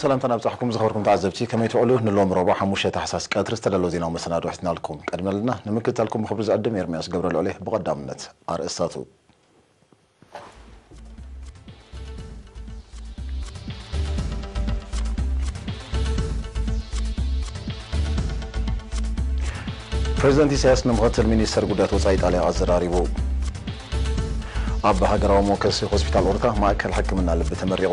ሰላምታ ናብፃሕኩም ዝኸበርኩም ተዓዘብቲ ከመይ ትውዕሉ ንሎም ረቡዕ ሓሙሽተ ታሕሳስ ቀትሪ ዝተደለወ ዜናዊ መሰናዶ ሒዝናልኩም ቀድሚ ኣለና ንምክትታልኩም ብክብሪ ዝቀድም ኤርምያስ ገብረ ልዑሌ ብቐዳምነት ኣርእስታቱ ፕሬዚደንት ኢሳያስ ንምክትል ሚኒስተር ጉዳያት ወፃኢ ጣልያ ኣዘራሪቡ ኣብ ሃገራዊ ሞከሲ ሆስፒታል ኦርታ ማእከል ሕክምና ልቢ ተመሪቑ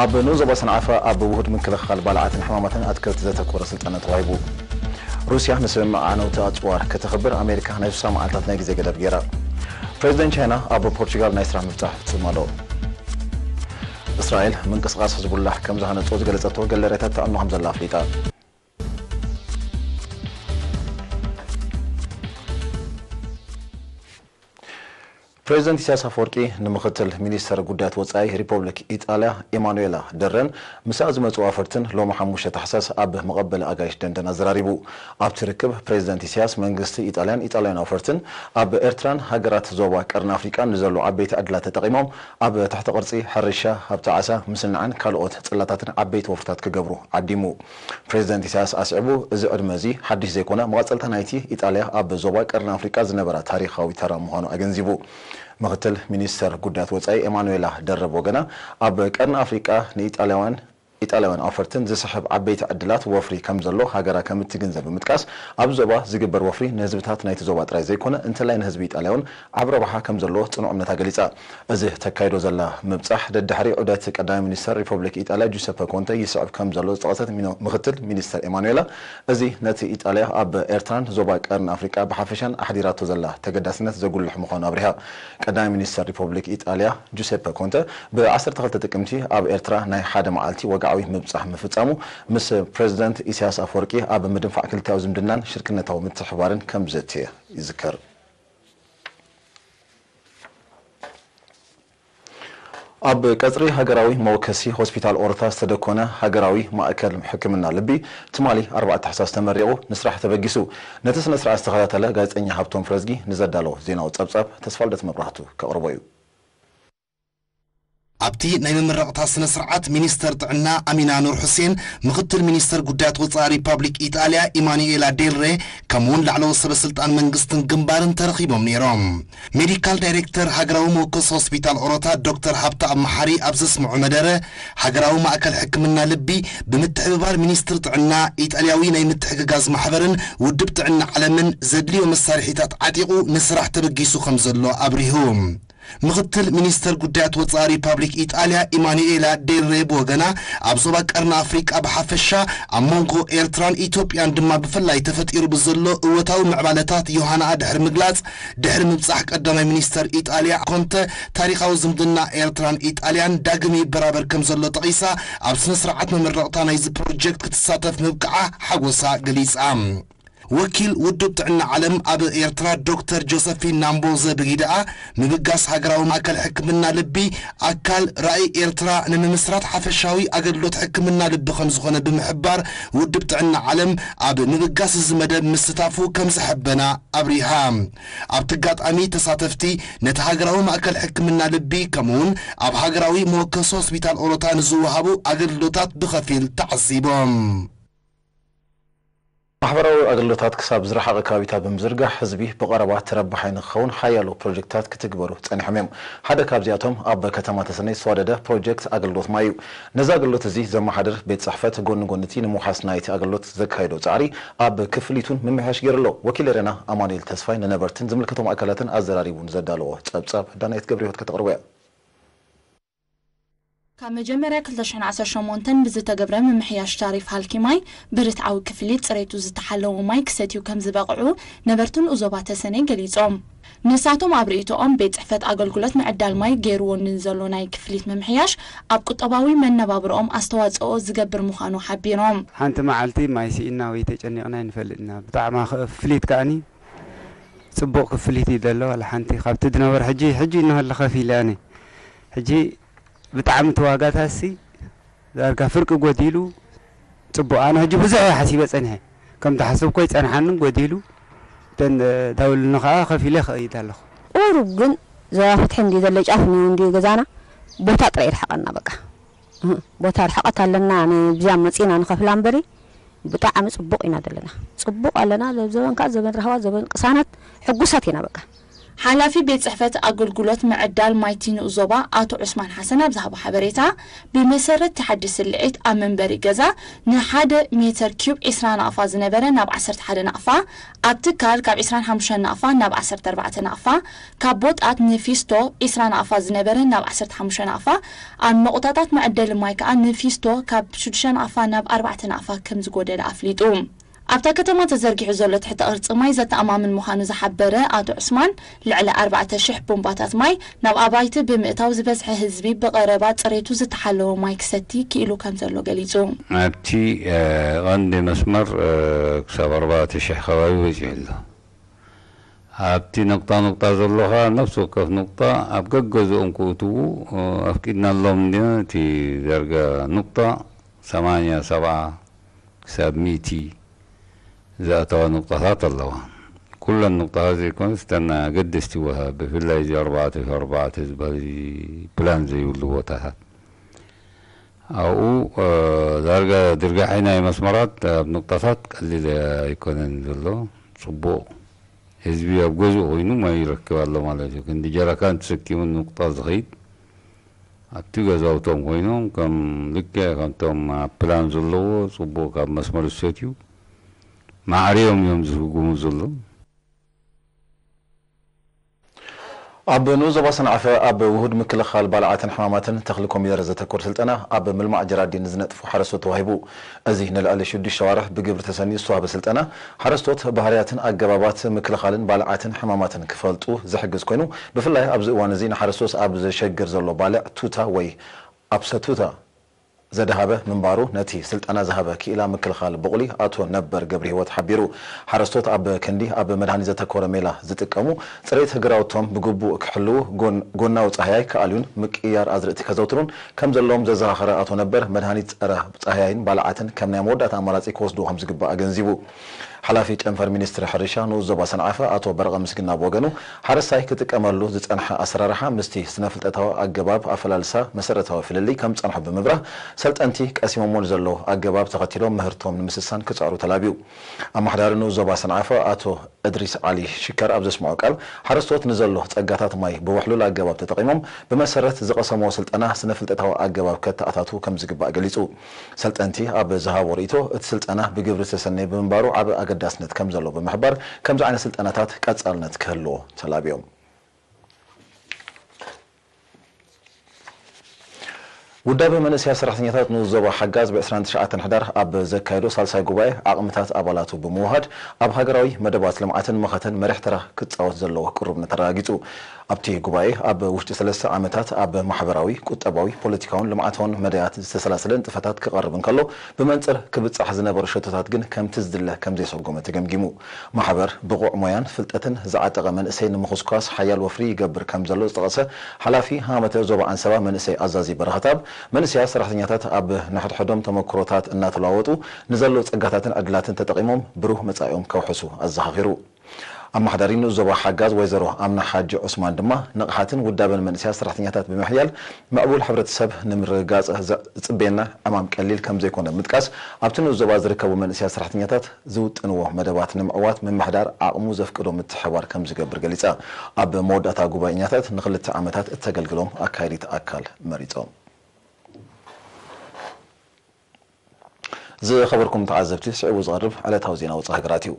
ኣብ ንዞባ ሰንዓፈ ኣብ ውህድ ምክልኻል ባልዓትን ሕማማትን ኣትክልቲ ዘተኮረ ስልጠና ተዋሂቡ። ሩስያ ንስምምዕ ዓነውቲ ኣፅዋር ከተኽብር ኣሜሪካ ናይ 60 መዓልታት ናይ ግዜ ገደብ ገይራ። ፕሬዚደንት ቻይና ኣብ ፖርቹጋል ናይ ስራሕ ምብፃሕ ፍፅም ኣሎ። እስራኤል ምንቅስቃስ ህዝቡላህ ከም ዝሃነፆ ዝገለፀቶ ገለ ሬታት ተኣምኖ ከም ዘላ ኣፍሊጣ ፕሬዚደንት ኢሳያስ አፈወርቂ ንምክትል ሚኒስተር ጉዳያት ወፃኢ ሪፐብሊክ ኢጣልያ ኢማኑኤላ ደረን ምስኣ ዝመፁ ኣፈርትን ሎሚ ሓሙሽተ ታሕሳስ ኣብ መቐበሊ ኣጋይሽ ደንደን ኣዘራሪቡ ኣብቲ ርክብ ፕሬዚደንት ኢሳያስ መንግስቲ ኢጣልያን ኢጣልያን ኣፈርትን ኣብ ኤርትራን ሃገራት ዞባ ቀርኒ ኣፍሪቃን ንዘሎ ዓበይቲ ዕድላት ተጠቂሞም ኣብ ታሕቲ ቅርፂ ሕርሻ ሃብቲ ዓሳ ምስልንዓን ካልኦት ፅላታትን ዓበይቲ ወፍርታት ክገብሩ ዓዲሙ። ፕሬዚደንት ኢሳያስ ኣስዒቡ እዚ ዕድመ እዚ ሓድሽ ዘይኮነ መቐፀልታ ናይቲ ኢጣልያ ኣብ ዞባ ቀርኒ ኣፍሪቃ ዝነበራ ታሪካዊ ተራ ምዃኑ ኣገንዚቡ ምክትል ሚኒስተር ጉዳያት ወፃኢ ኤማኑኤላ ደረብ ወገና ኣብ ቀርኒ ኣፍሪቃ ንኢጣልያውያን ኢጣልያውያን ኣፈርትን ዝስሕብ ዓበይቲ ዕድላት ወፍሪ ከም ዘሎ ሃገራ ከም እትግንዘብ ብምጥቃስ ኣብ ዞባ ዝግበር ወፍሪ ንህዝብታት ናይቲ ዞባ ጥራይ ዘይኮነ እንተላይ ንህዝቢ ኢጣልያውን ዓቢ ረብሓ ከም ዘለዎ ፅኑዕ እምነታ ገሊፃ እዚ ተካይዶ ዘላ ምብፃሕ ደድሕሪ ዑደት ቀዳማይ ሚኒስተር ሪፐብሊክ ኢጣልያ ጁሰፐ ኮንተ ይስዕብ ከም ዘሎ ዝጠቐሰት ምክትል ሚኒስተር ኤማኑኤላ። እዚ ነቲ ኢጣልያ ኣብ ኤርትራን ዞባ ቀርኒ ኣፍሪቃ ብሓፈሻን ኣሕዲራቶ ዘላ ተገዳስነት ዘጉልሕ ምዃኑ ኣብሪሃ። ቀዳማይ ሚኒስተር ሪፐብሊክ ኢጣልያ ጁሴፐ ኮንተ ብ12 ጥቅምቲ ኣብ ኤርትራ ናይ ሓደ መዓልቲ ወጋ ዓዊ ምብፃሕ ምፍፃሙ ምስ ፕሬዚደንት ኢሳያስ ኣፈወርቂ ኣብ ምድንፋዕ ክልታዊ ዝምድናን ሽርክነታዊ ምትሕባርን ከም ዘትየ ይዝከር። ኣብ ቀፅሪ ሃገራዊ መወከሲ ሆስፒታል ኦርታ ዝተደኮነ ሃገራዊ ማእከል ሕክምና ልቢ ትማሊ 4 ታሕሳስ ተመሪቑ ንስራሕ ተበጊሱ። ነቲ ስነ ስርዓት ዝተኸታተለ ጋዜጠኛ ሃብቶም ፍረዝጊ ንዘዳሎ ዜናዊ ፀብፃብ ተስፋልደት መብራህቱ ከቕርቦ እዩ ኣብቲ ናይ መመረቕታ ስነ ስርዓት ሚኒስተር ጥዕና ኣሚና ኑር ሁሴን ምክትል ሚኒስተር ጉዳያት ወፃኢ ሪፐብሊክ ኢጣልያ ኢማኑኤላ ዴልሬ ከምኡውን ላዕለዎት ሰበስልጣን መንግስትን ግንባርን ተረኺቦም ነይሮም። ሜዲካል ዳይሬክተር ሃገራዊ መወከሲ ሆስፒታል ኦሮታ ዶክተር ሃብታ ኣመሓሪ ኣብ ዘስምዑ መደረ ሃገራዊ ማእከል ሕክምና ልቢ ብምትሕብባር ሚኒስትር ጥዕና ኢጣልያዊ ናይ ምትሕግጋዝ ማሕበርን ውድብ ጥዕና ዓለምን ዘድልዮ መሳርሒታት ዓጢቑ ንስራሕ ተበጊሱ ከም ዘሎ ኣብሪሁ ምክትል ሚኒስተር ጉዳያት ወፃኢ ሪፐብሊክ ኢጣልያ ኢማኑኤላ ዴልሬ ብወገና ኣብ ዞባ ቀርኒ ኣፍሪቃ ብሓፈሻ ኣብ ሞንጎ ኤርትራን ኢትዮጵያን ድማ ብፍላይ ተፈጢሩ ብዘሎ እወታዊ ምዕባለታት ዮሃንኣ ድሕሪ ምግላጽ ድሕሪ ምብፃሕ ቀዳማይ ሚኒስተር ኢጣልያ ኮንተ ታሪካዊ ዝምድና ኤርትራን ኢጣልያን ዳግም ይበራበር ከም ዘሎ ጠቒሳ ኣብ ስነ ስርዓት መመረቕታ ናይዚ ፕሮጀክት ክትሳተፍ ምብቅዓ ሓጎሳ ገሊጻ ወኪል ውድብ ጥዕና ዓለም ኣብ ኤርትራ ዶክተር ጆሰፊን ናምቦዘ ብጊድኣ ምብጋስ ሃገራዊ ማእከል ሕክምና ልቢ ኣካል ራእይ ኤርትራ ንምምስራት ሓፈሻዊ ኣገልግሎት ሕክምና ልቢ ከም ዝኾነ ብምሕባር ውድብ ጥዕና ዓለም ኣብ ምብጋስ እዚ መደብ ምስታፉ ከም ዘሐበና ኣብሪሃ። ኣብቲ ኣጋጣሚ ተሳተፍቲ ነቲ ሃገራዊ ማእከል ሕክምና ልቢ ከምኡውን ኣብ ሃገራዊ መወከሲ ሆስፒታል ኦሮታ ንዝወሃቡ ኣገልግሎታት ብኸፊል ተዓዚቦም ማሕበራዊ ኣገልግሎታት ክሳብ ዝረሓቐ ከባቢታት ብምዝርጋሕ ህዝቢ ብቐረባ ተረባሓይ ንክኸውን ሓያሎ ፕሮጀክትታት ክትግበሩ ፀኒሖም እዮም ሓደ ካብዚኣቶም ኣብ ከተማ ተሰነይ ዝተዋደደ ፕሮጀክት ኣገልግሎት ማይ እዩ ነዚ ኣገልግሎት እዚ ዘመሓድር ቤት ፅሕፈት ጎኒ ጎንቲ ንምውሓስ ናይቲ ኣገልግሎት ዘካየዶ ፃዕሪ ኣብ ክፍሊቱን ምምሕያሽ ገይሩ ኣሎ ወኪል ሬና ኣማኑኤል ተስፋይ ንነበርትን ዝምልከቶም ኣካላትን ኣዘራሪቡ ንዘዳለዎ ፀብፃብ ዳናይት ገብረ ሂወት ከተቕርቦ እያ ካብ መጀመርያ 2018 ብዝተገብረ ምምሕያሽ ታሪፍ ሃልኪ ማይ ብርትዓዊ ክፍሊት ፅሬቱ ዝተሓለወ ማይ ክሰትዩ ከም ዝበቕዑ ነበርትን ዞባ ተሰነይ ገሊፆም። ንሳቶም ኣብ ርእቶኦም ቤት ፅሕፈት ኣገልግሎት ምዕዳል ማይ ገይርዎ ንዘሎ ናይ ክፍሊት ምምሕያሽ ኣብ ቁጠባዊ መነባብሮኦም ኣስተዋፅኦ ዝገብር ምዃኑ ሓቢሮም። ሓንቲ መዓልቲ ማይ ሲኢና ወይ ተጨኒቕና ይንፈልጥና ብጣዕሚ ክፍሊት ከዓኒ ፅቡቅ ክፍሊት እዩ ዘሎ። ዋላ ሓንቲ ካብቲ ዝነበረ ሕጂ ሕጂ እናሃለ ከፍ ኢለ ኣነ ሕጂ ብጣዕሚ ተዋጋታት ሲ ዳርጋ ፍርቂ ጎዲሉ ፅቡቅ ኣነ ሕጂ ብዙሕ ሓሲበ ፀኒሐ ከም ተሓሰብኮ ይፀንሓንን ጎዲሉ። ተውልኒ ከዓ ከፍ ኢለ ክእይድ ኣለኹ። ቁሩብ ግን ዞባ ፍትሒ እንዲ ዘሎ ጫፍ እንዲ ገዛና ቦታ ጥራይ ይርሕቐና በቃ። ቦታ ርሕቐት ኣለና ብዚያ መፂና ንኸፍላ እምበሪ ብጣዕሚ ፅቡቅ ኢና ዘለና ፅቡቅ ኣለና። ዘበን ከዓ ዘበን ረህባ ዘበን ቅሳናት ሕጉሳት ኢና በቃ ሓላፊ ቤት ጽሕፈት ኣገልግሎት ምዕዳል ማይቲ ንኡዞባ ኣቶ ዑስማን ሓሰን ኣብ ሓበሬታ ብመሰረት ተሓድስ ስልዒት ኣብ መንበሪ ገዛ ንሓደ ሜትር ኪዩብ 20 ናቕፋ ዝነበረ ናብ 11 ናቕፋ ኣብ ትካል ካብ 25 ናቕፋ ናብ 14 ናቕፋ ካብ ቦጣት ንፊስቶ 20 ናቕፋ ዝነበረ ናብ 15 ናቕፋ ኣብ መቑጣጣት መዕደሊ ማይ ከዓ ንፊስቶ ካብ 6 ናቕፋ ናብ 4 ናቕፋ ከም ዝጎደለ ኣፍሊጡ ኣብታ ከተማ ተዘርጊሑ ዘሎ ትሕቲ ቅርፂ ማይ ዘተኣማምን ምዃኑ ዝሓበረ ኣቶ ዑስማን ልዕሊ 4,000 ቦምባታት ማይ ናብ ኣባይቲ ብምእታው ዝበዝሐ ህዝቢ ብቐረባ ፅሬቱ ዝተሓለወ ማይ ክሰቲ ክኢሉ ከም ዘሎ ገሊጹ ኣብቲ ቀንዲ መስመር ክሳብ 4,000 ከባቢ በፂሑ ኣሎ ኣብቲ ነቁጣ ነቁጣ ዘሎ ከዓ ነፍሲ ወከፍ ነቁጣ ኣብ ገገዝኦም ክእትዉ ኣፍቂድናሎም ኒና እቲ ዳርጋ ነቁጣ 80 70 ክሳብ ሚእቲ ዝኣተዋ ነቁጣታት ኣለዋ ኩለን ነቁጣታት ዘይኮነስ እተን ኣገደስቲ ወሃብ ብፍላይ እዚ ኣርባዕተ ኣርባዕተ ዝበሃል ፕላን ዘይብሉ ቦታታት ኣብኡ ዳርጋ ድርጋሒ ናይ መስመራት ኣብ ነቁጣታት ቀሊል ኣይኮነን ዘሎ ፅቡቅ ህዝቢ ኣብ ገዝኡ ኮይኑ ማይ ይረክብ ኣሎ ማለት እዩ ክንዲ ጀረካን ተሰኪሙ ነቁጣ ዝኸይድ ኣብቲ ገዛውቶም ኮይኖም ከም ልክዕ ከምቶም ኣብ ፕላን ዘለዎ ፅቡቅ ካብ መስመር ዝሰትዩ ማዕርዮም እዮም ዝህጉሙ ዘሎ። ኣብ ንዞባ ሰንዓፈ ኣብ ውሁድ ምክልኻል ባልዓትን ሕማማትን ተኽሊ ኮሚደረ ዘተኮር ስልጠና ኣብ ምልማዕ ጀራዲ ንዝነጥፉ ሓረስቶት ተዋሂቡ። እዚ ንልዕሊ ሽዱሽተ ዋርሕ ብግብሪ ተሰኒዩ ዝተዋህበ ስልጠና ሓረስቶት ባህርያትን ኣገባባት ምክልኻልን ባልዓትን ሕማማትን ክፈልጡ ዝሕግዝ ኮይኑ ብፍላይ ኣብዚ እዋን እዚ ንሓረስቶት ኣብ ዘሸግር ዘሎ ባልዕ ቱታ ወይ ኣብሰቱታ ዘደሃበ ምንባሩ ነቲ ስልጠና ዝሃበ ክኢላ ምክልኻል ብቁሊ ኣቶ ነበር ገብሪ ሂወት ሓቢሩ። ሓረስቶት ኣብ ክንዲ ኣብ መድሃኒት ዘተኮረ ሜላ ዝጥቀሙ ፅሬት ግራውቶም ብግቡእ ክሕልው ጎናዊ ፀሃያይ ከኣልዩን ምቅያር ኣዝርእቲ ከዘውትሩን ከም ዘለዎም ዘዘኻኸረ ኣቶ ነበር መድሃኒት ፀረ ፀሃያይን ባልዓትን ከም ናይ መወዳእታ ኣማራፂ ክወስዱ ከም ዝግባእ ገንዚቡ ሓላፊ ጨንፈር ሚኒስትሪ ሕርሻ ንኡስ ዞባ ሰንዓፈ ኣቶ በረቐ ምስግና ብወገኑ ሓረስታይ ክጥቀመሉ ዝፀንሐ ኣሰራርሓ ምስቲ ስነ ፍልጠታዊ ኣገባብ ኣፈላልሳ መሰረታዊ ፍልሊ ከም ፀንሑ ብምብራህ ሰልጠንቲ ቀሲሞሞን ዘለዉ ኣገባብ ተኸቲሎም ምህርቶም ንምስሳን ክፀዕሩ ተላብዩ። ኣመሓዳሪ ንኡስ ዞባ ሰንዓፈ ኣቶ እድሪስ ዓሊ ሽከር ኣብ ዘስምዖ ቃል ሓረስቶት ንዘሎ ፀጋታት ማይ ብውሕሉል ኣገባብ ተጠቂሞም ብመሰረት ዝቐሰምዎ ስልጠና ስነ ፍልጠታዊ ኣገባብ ከተኣታቱ ከም ዝግባእ ገሊፁ ሰልጠንቲ ኣብ ዝሃቦ ርእቶ እቲ ስልጠና ብግብሪ ዝተሰነየ ብምንባሩ ዓብ ኣገዳስነት ከም ዘሎ ብምሕባር ከምዚ ዓይነት ስልጠናታት ቀጻልነት ክህልዎ ተላብዮም ውዳበ መንእስያ ሰራሕተኛታት ንዞባ ሓጋዝ ብ29 ሕዳር ኣብ ዘካየዶ ሳልሳይ ጉባኤ ዓቕምታት ኣባላቱ ብምውሃድ ኣብ ሃገራዊ መደባት ልምዓትን መኸተን መሪሕ ተራ ክፃወት ዘለዎ ቅሩብነት ተረጋጊፁ ኣብቲ ጉባኤ ኣብ ውሽጢ ሰለስተ ዓመታት ኣብ ማሕበራዊ ቁጠባዊ ፖለቲካውን ልምዓታውን መዳያት ዝተሰላሰለ ንጥፈታት ክቐርብ እንከሎ ብመንፅር ክብፃሕ ዝነበሩ ሸቶታት ግን ከምቲ ዝድለ ከም ዘይሰጎመ ተገምጊሙ። ማሕበር ብቑዕ ሞያን ፍልጠትን ዝዓጠቐ መንእሰይ ንምኽስኳስ ሓያል ወፍሪ ይገብር ከም ዘሎ ዝጠቐሰ ሓላፊ ሃመተ ዞባ ኣንሰባ መንእሰይ ኣዛዚ በረኸታብ መንእስያ ሰራሕተኛታት ኣብ ንሕድሕዶም ተመክሮታት እናተለዋወጡ ንዘለዉ ፀጋታትን ዕድላትን ተጠቂሞም ብሩህ መፃኢኦም ከውሕሱ ኣዘኻኺሩ። ኣመሓዳሪ ንዞባ ሓጋዝ ወይዘሮ ኣምና ሓጂ ዑስማን ድማ ንቕሓትን ውዳበን መንእስያ ሰራሕተኛታት ብምሕያል መዕቡል ሕብረተሰብ ንምርጋፅ ዝፅበየና ዕማም ቀሊል ከም ዘይኮነ ምጥቃስ ኣብቲ ንዞባ ዝርከቡ መንእስያ ሰራሕተኛታት ዝውጥንዎ መደባት ንምዕዋት ምምሕዳር ዓቕሙ ዘፍቅዶ ምትሕባር ከም ዝገብር ገሊፃ ኣብ መወዳእታ ጉባኤኛታት ንክልተ ዓመታት እተገልግሎም ኣካይዲት ኣካል መሪፆም ዝኸበርኩም ተዓዘብቲ ስዕቡ ዝቐርብ ዕለታዊ ዜና ውፅእ ሃገራት እዩ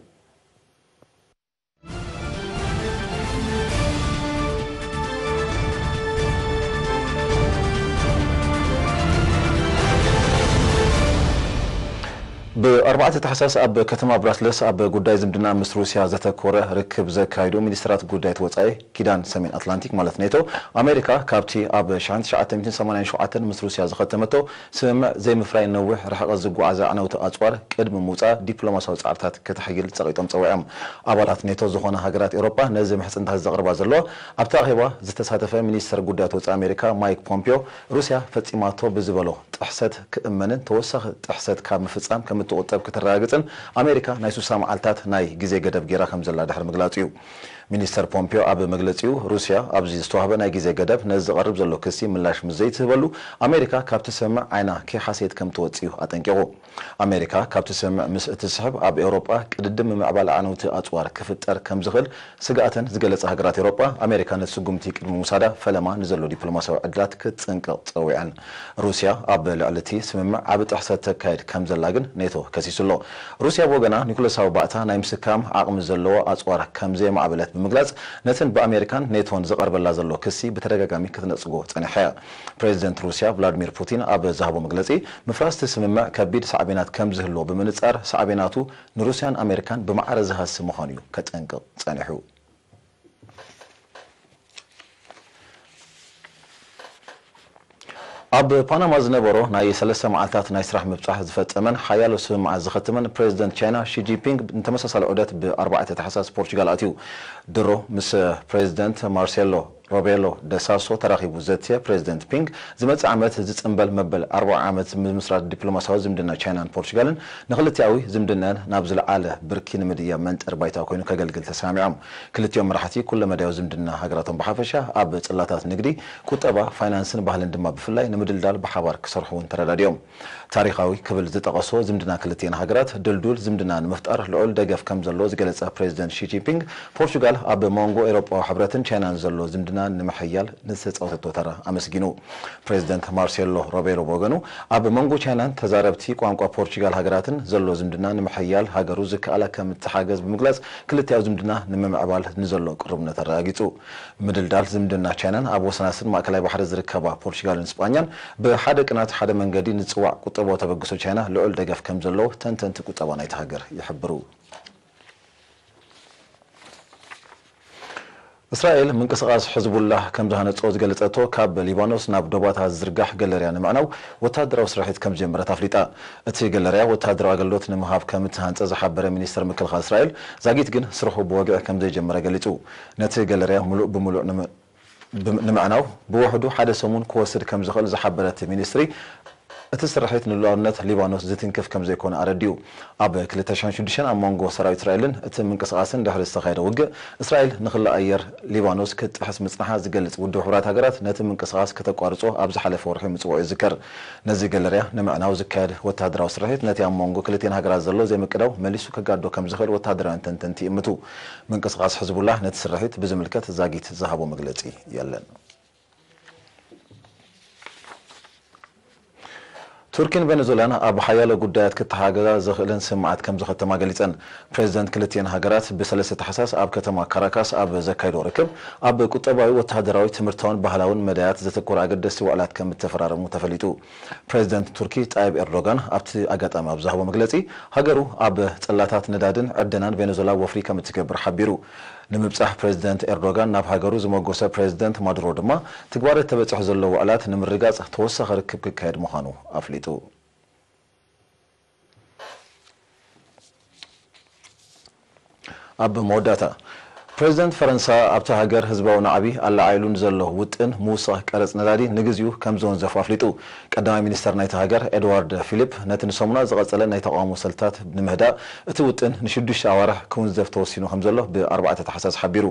ብኣርባዕተ ታሕሳስ ኣብ ከተማ ብራስለስ ኣብ ጉዳይ ዝምድና ምስ ሩስያ ዘተኮረ ርክብ ዘካይዱ ሚኒስትራት ጉዳያት ወፃኢ ኪዳን ሰሜን ኣትላንቲክ ማለት ኔቶ ኣሜሪካ ካብቲ ኣብ 1987 ምስ ሩስያ ዝኸተመቶ ስምምዕ ዘይምፍራይ ነዊሕ ርሕቐት ዝጓዓዘ ዓነውቲ ኣፅዋር ቅድሚ ምውፃእ ዲፕሎማሲያዊ ፃዕርታት ክትሕይል ፀቂጦም ፀዊዖም ኣባላት ኔቶ ዝኾነ ሃገራት ኤሮፓ ነዚ ምሕፅንታት ዘቕርባ ዘለዎ ኣብቲ ኣኼባ ዝተሳተፈ ሚኒስተር ጉዳያት ወፃኢ ኣሜሪካ ማይክ ፖምፒዮ ሩስያ ፈፂማቶ ብዝበሎ ጥሕሰት ክእመንን ተወሳኺ ጥሕሰት ካብ ምፍፃም ከም ክትረጋግፅን ኣሜሪካ ናይ ሱሳ መዓልትታት ናይ ግዜ ገደብ ጌራ ከም ዘላ ድሕሪ ምግላፁ እዩ ሚኒስተር ፖምፒዮ ኣብ መግለፂኡ ሩስያ ኣብዚ ዝተዋህበ ናይ ግዜ ገደብ ነዚ ዝቐርብ ዘሎ ክሲ ምላሽ ምስ ዘይትህበሉ ኣሜሪካ ካብቲ ስምምዕ ዓይና ከይሓሴት ከም ትወፅዩ ኣጠንቂቑ። ኣሜሪካ ካብቲ ስምምዕ ምስ እትስሕብ ኣብ ኤውሮጳ ቅድድም ምምዕባል ዓነውቲ ኣፅዋር ክፍጠር ከም ዝኽእል ስጋኣተን ዝገለጸ ሃገራት ኤውሮጳ ኣሜሪካ ነቲ ስጉምቲ ቅድሚ ምውሳዳ ፈለማ ንዘሎ ዲፕሎማስያዊ ዕድላት ክትፅንቅቕ ፀዊዐን ሩስያ ኣብ ልዕሊ እቲ ስምምዕ ዓብ ጥሕሰት ተካየድ ከም ዘላ ግን ኔቶ ከሲሱ ኣሎ። ሩስያ ብወገና ኒኩለሳዊ ባእታ ናይ ምስካም ዓቕሚ ዘለዎ ኣፅዋር ከም ብምግላጽ ነትን ብኣሜሪካን ኔቶን ዝቐርበላ ዘሎ ክሲ ብተደጋጋሚ ክትነፅጎ ፀኒሐ እያ ፕሬዚደንት ሩስያ ቭላድሚር ፑቲን ኣብ ዝሃቦ መግለፂ ምፍራስ እቲ ስምምዕ ከቢድ ሳዕቤናት ከም ዝህልዎ ብምንጻር ሳዕቤናቱ ንሩስያን ኣሜሪካን ብማዕረ ዝሃሲ ምዃኑ እዩ ከጠንቅቕ ፀኒሑ ኣብ ፓናማ ዝነበሮ ናይ ሰለስተ መዓልትታት ናይ ስራሕ ምብፃሕ ዝፈፀመን ሓያሎ ስምምዓት ዝኸትመን ፕሬዚደንት ቻይና ሺጂፒንግ ንተመሳሳሊ ዑደት ብ4 ተሓሳስ ፖርቹጋል ኣትዩ። ድሮ ምስ ፕሬዚደንት ማርሴሎ ሮቤሎ ደሳሶ ተራኺቡ ዘትየ ፕሬዚደንት ፒንግ ዝመፅእ ዓመት ዝፅንበል መበል 40 ዓመት ምምስራት ዲፕሎማስያዊ ዝምድና ቻይናን ፖርቹጋልን ንክልቲያዊ ዝምድነን ናብ ዝለዓለ ብርኪ ንምድያ መንጠር ባይታ ኮይኑ ከገልግል ተሰሚዖም ክልቲኦም መራሕቲ ኩለ መዳያዊ ዝምድና ሃገራቶም ብሓፈሻ ኣብ ፅላታት ንግዲ ቁጠባ ፋይናንስን ባህልን ድማ ብፍላይ ንምድልዳል ብሓባር ክሰርሑ እውን ተረዳዲኦም ታሪካዊ ክብል ዝጠቐሶ ዝምድና ክልቲአን ሃገራት ድልዱል ዝምድና ንምፍጣር ልዑል ደገፍ ከም ዘሎ ዝገለጸ ፕሬዚደንት ሺጂፒንግ ፖርቹጋል ኣብ መንጎ ኤሮጳዊ ሕብረትን ቻይናን ዘሎ ዝምድና ንምሕያል ንዝተፃወተቶ ተራ ኣመስጊኑ ፕሬዚደንት ማርሴሎ ሮቤሎ ወገኑ ኣብ መንጎ ቻይናን ተዛረብቲ ቋንቋ ፖርቹጋል ሃገራትን ዘሎ ዝምድና ንምሕያል ሃገሩ ዝከኣላ ከም እትሓገዝ ብምግላጽ ክልቲያዊ ዝምድና ንምምዕባል ንዘሎ ቅርብነት ኣረጋጊጹ። ምድልዳል ዝምድና ቻይናን ኣብ ወሰናስን ማእከላይ ባሕሪ ዝርከባ ፖርቹጋልን ስጳኛን ብሓደ ቅናት ሓደ መንገዲ ንፅዋዕ ቁጠቦ ተበግሶ ቻይና ልዑል ደገፍ ከም ዘለዎ ተንተንቲ ቁጠባ ናይቲ ሃገር ይሕብሩ እስራኤል ምንቅስቃስ ሕዝቡላህ ከም ዝሃነፆ ዝገለፀቶ ካብ ሊባኖስ ናብ ዶባታ ዝዝርጋሕ ገለርያ ንምዕናው ወታደራዊ ስራሒት ከም ዝጀመረት ኣፍሊጣ። እቲ ገለርያ ወታደራዊ ኣገልግሎት ንምሃብ ከም እትሃንፀ ዝሓበረ ሚኒስተር ምክልኻል እስራኤል ዛጊት ግን ስርሑ ብወግዒ ከም ዘይጀመረ ገሊፁ ነቲ ገለርያ ሙሉእ ብሙሉእ ንምዕናው ብውሕዱ ሓደ ሰሙን ክወስድ ከም ዝኽእል ዝሓበረት ሚኒስትሪ እቲ ስራሒት ንሉኣልነት ሊባኖስ ዝትንክፍ ከም ዘይኮነ ኣረዲኡ። ኣብ 2006 ኣብ መንጎ ሰራዊት እስራኤልን እቲ ምንቅስቃስን ድሕሪ ዝተካየደ ውግእ እስራኤል ንክሊ ኣየር ሊባኖስ ክትጥሕስ ምፅናሓ ዝገልፅ ውድብ ሕብራት ሃገራት ነቲ ምንቅስቃስ ከተቋርፆ ኣብ ዝሓለፈ ወርሒ ምፅውዑ ይዝከር ነዚ ገለርያ ንምዕናው ዝካየድ ወታደራዊ ስራሒት ነቲ ኣብ መንጎ ክልቲአን ሃገራት ዘሎ ዘይምቅዳው መሊሱ ከጋዶ ከም ዝኽእል ወታደራውያን ተንተንቲ ይእምቱ ምንቅስቃስ ሕዝቡላህ ነቲ ስራሒት ብዝምልከት ዛጊት ዝሃቦ መግለፂ የለን ቱርኪን ቬኔዙላን ኣብ ሓያሎ ጉዳያት ክተሓገዛ ዘኽእለን ስምምዓት ከም ዝኸተማ ገሊፀን። ፕሬዚደንት ክልቲአን ሃገራት ብሰለስተ ተሓሳስ ኣብ ከተማ ካራካስ ኣብ ዘካይዶ ርክብ ኣብ ቁጠባዊ ወተሃደራዊ ትምህርታውን ባህላውን መዳያት ዘተኮረ ኣገደስቲ ዋዕላት ከም እተፈራረሙ ተፈሊጡ። ፕሬዚደንት ቱርኪ ጣይብ ኤርዶጋን ኣብቲ ኣጋጣሚ ኣብ ዝሃቦ መግለፂ ሃገሩ ኣብ ፅላታት ነዳድን ዕደናን ቬኔዙላ ወፍሪ ከም እትገብር ሓቢሩ ንምብፃሕ ፕሬዚደንት ኤርዶጋን ናብ ሃገሩ ዝመጎሰ ፕሬዚደንት ማዱሮ ድማ ትግባረት ተበፂሑ ዘሎ ዋዕላት ንምርጋፅ ተወሳኺ ርክብ ክካየድ ምዃኑ ኣፍሊጡ። ኣብ መወዳእታ ፕሬዚደንት ፈረንሳ ኣብቲ ሃገር ህዝባዊ ናዕቢ ኣላዓይሉን ዘሎ ውጥን ምውሳኽ ቀረፅ ነዳዲ ንግዚኡ ከም ዘወንዘፉ ኣፍሊጡ ቀዳማይ ሚኒስተር ናይቲ ሃገር ኤድዋርድ ፊሊፕ ነቲ ንሰሙና ዝቐፀለ ናይ ተቃውሞ ሰልትታት ንምህዳእ እቲ ውጥን ንሽዱሽተ ኣዋርሕ ክውንዘፍ ተወሲኑ ከም ዘሎ ብኣርባዕተ ተሓሳስ ሓቢሩ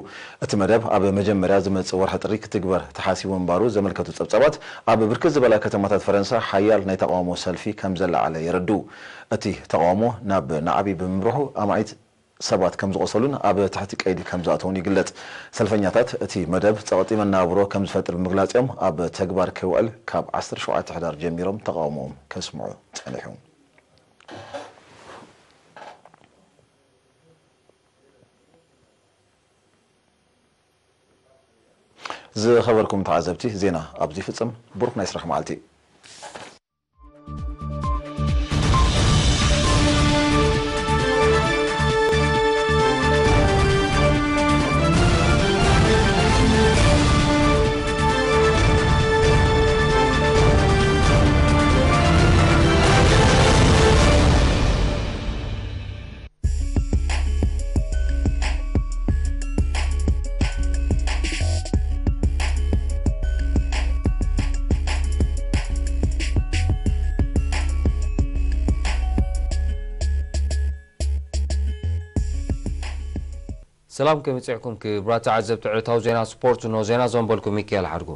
እቲ መደብ ኣብ መጀመርያ ዝመፅእ ወርሒ ጥሪ ክትግበር ተሓሲቡ ምንባሩ ዘመልከቱ ፀብፀባት ኣብ ብርክት ዝበላ ከተማታት ፈረንሳ ሓያል ናይ ተቃውሞ ሰልፊ ከም ዘለዓለ የረድኡ እቲ ተቃውሞ ናብ ናዕቢ ብምምርሑ ኣማዒት ሰባት ከም ዝቆሰሉን ኣብ ትሕቲ ቀይዲ ከም ዝኣተውን ይግለጽ ሰልፈኛታት እቲ መደብ ፀቕጢ መናብሮ ከም ዝፈጥር ብምግላፅኦም ኣብ ተግባር ከይውዕል ካብ 17 ሕዳር ጀሚሮም ተቃውሞኦም ከስምዑ ፀኒሑ ዝኸበርኩም ተዓዘብቲ ዜና ኣብዚ ፍፅም ብሩክ ናይ ስራሕ መዓልቲ ሰላም ከመፅዕኩም ክቡራት ተዓዘብቲ ዕለታዊ ዜና ስፖርት ኖ ዜና ዘንበልኩም ሚካኤል ሓድጉ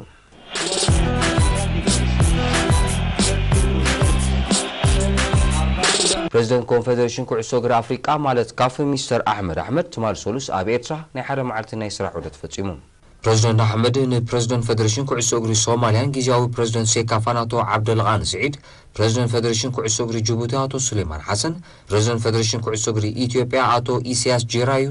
ፕሬዚደንት ኮንፌደሬሽን ኩዕሶ እግሪ ኣፍሪቃ ማለት ካፍ ሚስተር ኣሕመድ ኣሕመድ ትማል ሰሉስ ኣብ ኤርትራ ናይ ሓደ መዓልቲ ናይ ስራሕ ዑደት ፈፂሙ ፕሬዚደንት ኣሕመድ ንፕሬዚደንት ፌደሬሽን ኩዕሶ እግሪ ሶማልያን ጊዜያዊ ፕሬዚደንት ሴካፋን አቶ ዓብደልቃን ስዒድ ፕሬዚደንት ፌደሬሽን ኩዕሶ እግሪ ጅቡቲ አቶ ሱሌማን ሓሰን ፕሬዚደንት ፌደሬሽን ኩዕሶ እግሪ ኢትዮጵያ አቶ ኢሳያስ ጅራዩ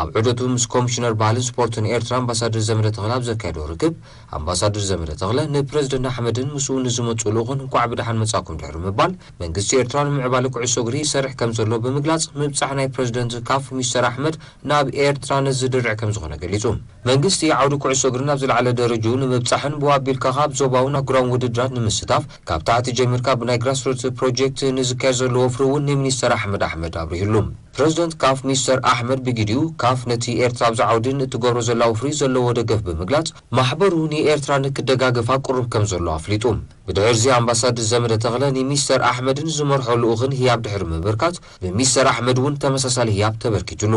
ኣብ ዑደቱ ምስ ኮሚሽነር ባህልን ስፖርትን ኤርትራ ኣምባሳደር ዘመደ ተኽለ ኣብ ዘካየዶ ርክብ ኣምባሳደር ዘመደ ተኽለ ንፕሬዚደንት ኣሕመድን ምስኡ ንዝመፁ ልኡኹን እንኳዕ ብድሓን መጻኩም ድሕሪ ምባል መንግስቲ ኤርትራ ንምዕባለ ኩዕሶ እግሪ ይሰርሕ ከም ዘሎ ብምግላጽ ምብጻሕ ናይ ፕሬዚደንት ካፍ ሚስተር ኣሕመድ ናብ ኤርትራ ነዝድርዕ ከም ዝኾነ ገሊጹ። መንግስቲ ዓውዲ ኩዕሶ እግሪ ናብ ዝለዓለ ደረጅኡ ንምብጻሕን ብዋቢልካ ካብ ዞባውን ኣህጉራውን ውድድራት ንምስታፍ ካብ ታሕቲ ጀሚርካ ብናይ grassroot ፕሮጀክት ንዝካየድ ዘሎ ወፍሪ እውን ንሚስተር ኣሕመድ ኣሕመድ ኣብርሂሉ ፕሬዚደንት ካፍ ሚስተር ኣሕመድ ብግዲኡ ካፍ ነቲ ኤርትራ ኣብዛ ዓውድን እትገብሮ ዘላ ወፍሪ ዘለዎ ደገፍ ብምግላጽ ማሕበሩ ንኤርትራ ንክደጋገፋ ቁርብ ከም ዘሎ ኣፍሊጡ። ብድሕር ዚ ኣምባሳደር ዘመደ ተኽለ ንሚስተር ኣሕመድን ዝመርሖ ልኡኽን ህያብ ድሕሪ ምብርካት ብሚስተር ኣሕመድ እውን ተመሳሳሊ ህያብ ተበርኪትሉ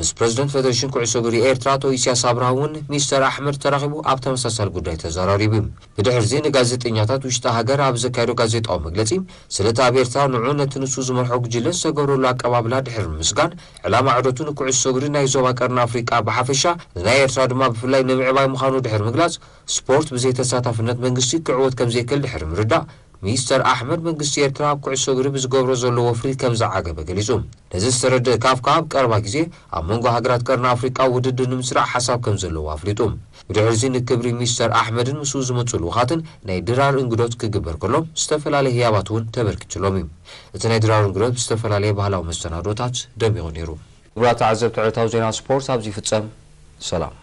ምስ ፕሬዚደንት ፌደሬሽን ኩዕሶ እግሪ ኤርትራ አቶ ኢሳያስ አብርሃ እውን ሚስተር ኣሕመድ ተራኺቡ ኣብ ተመሳሳሊ ጉዳይ ተዘራሪቡ። ብድሕር ዚ ንጋዜጠኛታት ውሽጢ ሃገር ኣብ ዘካየዶ ጋዜጣዊ መግለጺ ስለቲ ኣብ ኤርትራ ንዑ ነቲ ንሱ ዝመርሖ ጉጅለ ዝተገብረሉ ኣቀባብላ ድሕሪ ምስጋን ዕላማ ዑደቱ ንኩዕሶ እግሪ ናይ ዞባ ቀርኒ ኣፍሪቃ ብሓፈሻ ንናይ ኤርትራ ድማ ብፍላይ ንምዕባይ ምዃኑ ድሕሪ ምግላጽ ስፖርት ብዘይ ተሳታፍነት መንግስቲ ክዕወት ከም ዘይክእል ድሕሪ ምርዳእ ሚስተር ኣሕመድ መንግስቲ ኤርትራ ኣብ ኩዕሶ እግሪ ብዝገብሮ ዘሎ ወፍሪ ከም ዘዓገበ ገሊጹ ነዚ ዝተረድእ ካፍካ ኣብ ቀረባ ግዜ ኣብ መንጎ ሃገራት ቀርኒ ኣፍሪቃ ውድድር ንምስራዕ ሓሳብ ከም ዘለዎ ኣፍሊጡ ብድሕሪ እዚ ንክብሪ ሚስተር ኣሕመድን ምስኡ ዝመፁ ልኡኻትን ናይ ድራር እንግዶት ክግበር ከሎም ዝተፈላለየ ህያባት እውን ተበርኪትሎም እዩ። እቲ ናይ ድራር እንግዶት ብዝተፈላለየ ባህላዊ መስተናዶታት ደሚቑ ነይሩ። ክቡራት ተዓዘብቲ ዕለታዊ ዜና ስፖርት ኣብዚ ይፍፀም ሰላም